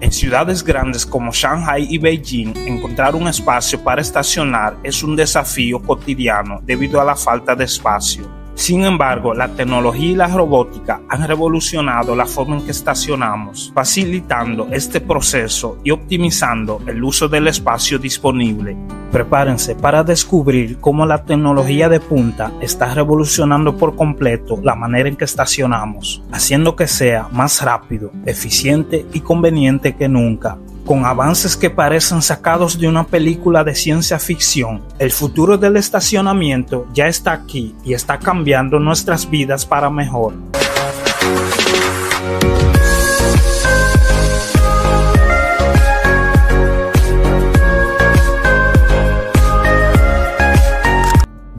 En ciudades grandes como Shanghai y Beijing, encontrar un espacio para estacionar es un desafío cotidiano debido a la falta de espacio. Sin embargo, la tecnología y la robótica han revolucionado la forma en que estacionamos, facilitando este proceso y optimizando el uso del espacio disponible. Prepárense para descubrir cómo la tecnología de punta está revolucionando por completo la manera en que estacionamos, haciendo que sea más rápido, eficiente y conveniente que nunca con avances que parecen sacados de una película de ciencia ficción. El futuro del estacionamiento ya está aquí y está cambiando nuestras vidas para mejor.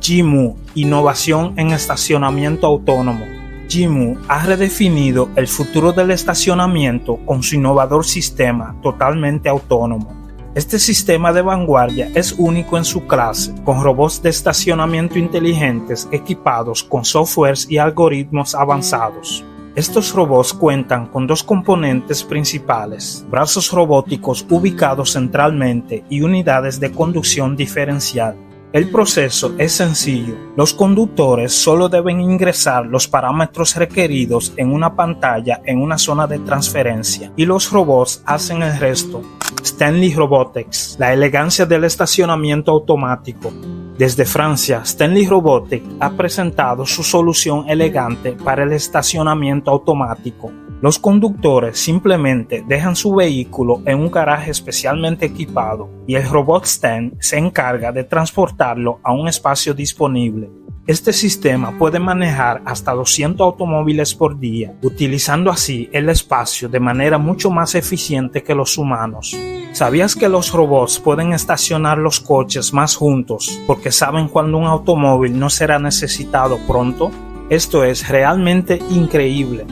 Jimu, innovación en estacionamiento autónomo. Jimu ha redefinido el futuro del estacionamiento con su innovador sistema totalmente autónomo. Este sistema de vanguardia es único en su clase, con robots de estacionamiento inteligentes equipados con softwares y algoritmos avanzados. Estos robots cuentan con dos componentes principales, brazos robóticos ubicados centralmente y unidades de conducción diferencial. El proceso es sencillo. Los conductores solo deben ingresar los parámetros requeridos en una pantalla en una zona de transferencia y los robots hacen el resto. Stanley Robotics, la elegancia del estacionamiento automático. Desde Francia, Stanley Robotics ha presentado su solución elegante para el estacionamiento automático los conductores simplemente dejan su vehículo en un garaje especialmente equipado y el robot stand se encarga de transportarlo a un espacio disponible. Este sistema puede manejar hasta 200 automóviles por día, utilizando así el espacio de manera mucho más eficiente que los humanos. ¿Sabías que los robots pueden estacionar los coches más juntos porque saben cuando un automóvil no será necesitado pronto? Esto es realmente increíble.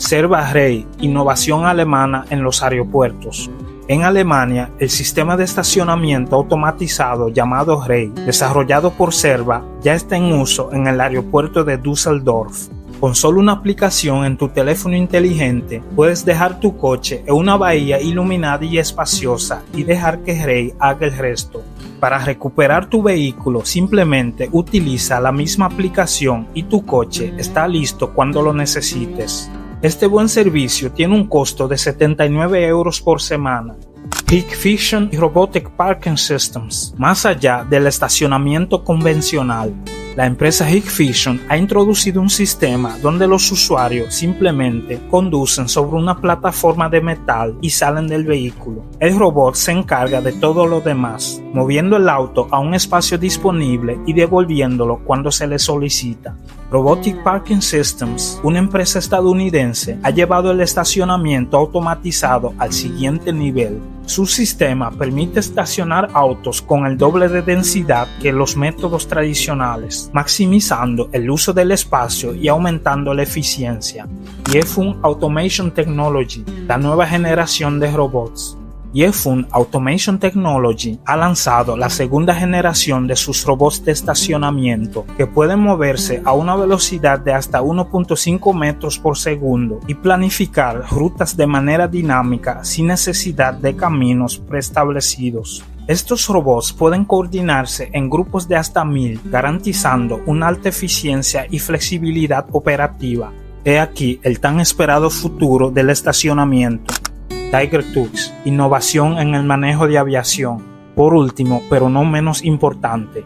Serva Rey, innovación alemana en los aeropuertos. En Alemania, el sistema de estacionamiento automatizado llamado Rey, desarrollado por Serva, ya está en uso en el aeropuerto de Düsseldorf. Con solo una aplicación en tu teléfono inteligente, puedes dejar tu coche en una bahía iluminada y espaciosa y dejar que Rey haga el resto. Para recuperar tu vehículo, simplemente utiliza la misma aplicación y tu coche está listo cuando lo necesites. Este buen servicio tiene un costo de 79 euros por semana. Peak y Robotic Parking Systems, más allá del estacionamiento convencional. La empresa Hikvision ha introducido un sistema donde los usuarios simplemente conducen sobre una plataforma de metal y salen del vehículo. El robot se encarga de todo lo demás, moviendo el auto a un espacio disponible y devolviéndolo cuando se le solicita. Robotic Parking Systems, una empresa estadounidense, ha llevado el estacionamiento automatizado al siguiente nivel su sistema permite estacionar autos con el doble de densidad que los métodos tradicionales, maximizando el uso del espacio y aumentando la eficiencia. Yefun Automation Technology, la nueva generación de robots. Yefun Automation Technology ha lanzado la segunda generación de sus robots de estacionamiento que pueden moverse a una velocidad de hasta 1.5 metros por segundo y planificar rutas de manera dinámica sin necesidad de caminos preestablecidos. Estos robots pueden coordinarse en grupos de hasta mil, garantizando una alta eficiencia y flexibilidad operativa. He aquí el tan esperado futuro del estacionamiento. Tiger Tux, innovación en el manejo de aviación. Por último, pero no menos importante,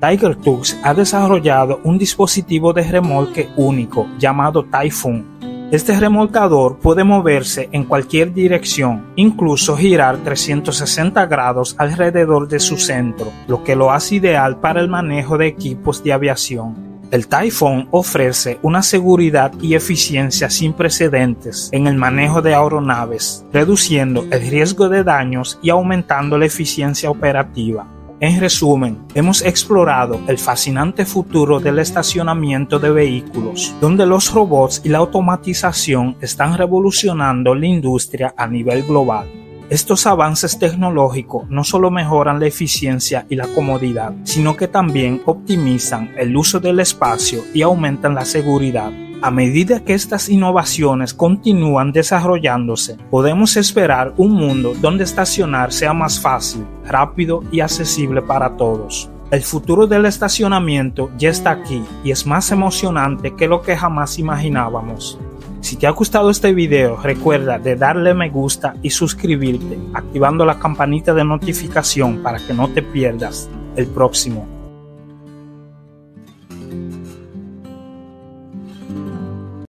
Tiger Tux ha desarrollado un dispositivo de remolque único llamado Typhoon. Este remolcador puede moverse en cualquier dirección, incluso girar 360 grados alrededor de su centro, lo que lo hace ideal para el manejo de equipos de aviación. El Typhoon ofrece una seguridad y eficiencia sin precedentes en el manejo de aeronaves, reduciendo el riesgo de daños y aumentando la eficiencia operativa. En resumen, hemos explorado el fascinante futuro del estacionamiento de vehículos, donde los robots y la automatización están revolucionando la industria a nivel global. Estos avances tecnológicos no solo mejoran la eficiencia y la comodidad, sino que también optimizan el uso del espacio y aumentan la seguridad. A medida que estas innovaciones continúan desarrollándose, podemos esperar un mundo donde estacionar sea más fácil, rápido y accesible para todos. El futuro del estacionamiento ya está aquí y es más emocionante que lo que jamás imaginábamos. Si te ha gustado este video, recuerda de darle me gusta y suscribirte, activando la campanita de notificación para que no te pierdas el próximo.